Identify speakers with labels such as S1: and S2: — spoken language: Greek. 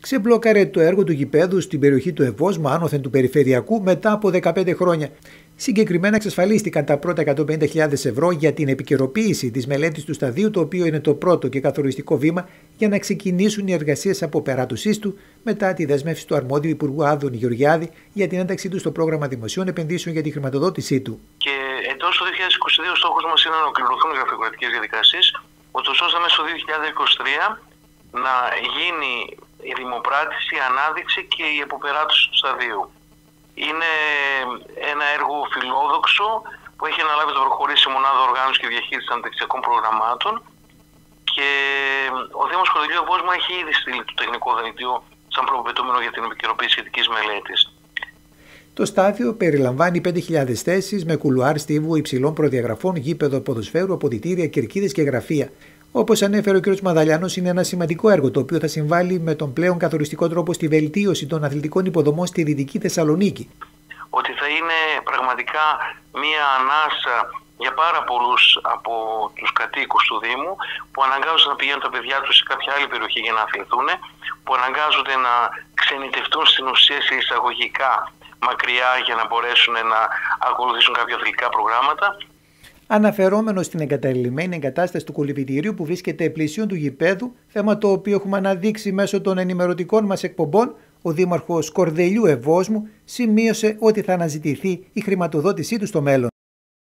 S1: ξεμπλόκαρε το έργο του γηπέδου στην περιοχή του Ευόσμου άνωθεν του Περιφερειακού μετά από 15 χρόνια. Συγκεκριμένα εξασφαλίστηκαν τα πρώτα 150.000 ευρώ για την επικαιροποίηση της μελέτης του σταδίου, το οποίο είναι το πρώτο και καθοριστικό βήμα για να ξεκινήσουν οι εργασίες από περάτωσή του μετά τη δέσμευση του αρμόδιου Υπουργού Άδων Γεωργιάδη για την ένταξή του στο πρόγραμμα δημοσίων επενδύσεων για τη χρηματοδότησή του.
S2: Και εντός του 2022 στόχος μας είναι να ολοκληρωθούν οι γραφειοκρατικές διαδικασίες, ώστε μέσα στο 2023 να γίνει η δημοπράτηση, η ανάδειξη και η αποπεράτωση του σταδίου. Είναι ένα έργο φιλόδοξο που έχει αναλάβει το προχωρήσει η Μονάδα Οργάνωσης και Διαχείρισης Ανταξιακών Προγραμμάτων και ο Δήμος Κοντελίου Βόσμου έχει ήδη στείλει το τεχνικό δελτίο σαν προπετούμενο για την επικαιροποίηση σχετικής μελέτης.
S1: Το στάδιο περιλαμβάνει 5.000 θέσεις με κουλουάρ στίβου υψηλών προδιαγραφών, γήπεδο ποδοσφαίρου, αποδητήρια, κερκίδες και γραφεία. Όπως ανέφερε ο κ. Μαδαλιάνο, είναι ένα σημαντικό έργο το οποίο θα συμβάλλει με τον πλέον καθοριστικό τρόπο στη βελτίωση των αθλητικών υποδομών στη Δυτική Θεσσαλονίκη.
S2: Ότι θα είναι πραγματικά μία ανάσα για πάρα πολλούς από τους κατοίκους του Δήμου που αναγκάζονται να πηγαίνουν τα παιδιά τους σε κάποια άλλη περιοχή για να αθληθούν, που αναγκάζονται να ξενιτευτούν στην ουσία σε εισαγωγικά μακριά για να μπορέσουν να ακολουθήσουν κάποια αθλητικά προγράμματα
S1: αναφερόμενο στην εγκαταλειμμένη εγκατάσταση του κολυβητηρίου που βρίσκεται πλησίον του γηπέδου, θέμα το οποίο έχουμε αναδείξει μέσω των ενημερωτικών μας εκπομπών, ο Δήμαρχος Κορδελιού Ευόσμου σημείωσε ότι θα αναζητηθεί η χρηματοδότησή του στο μέλλον.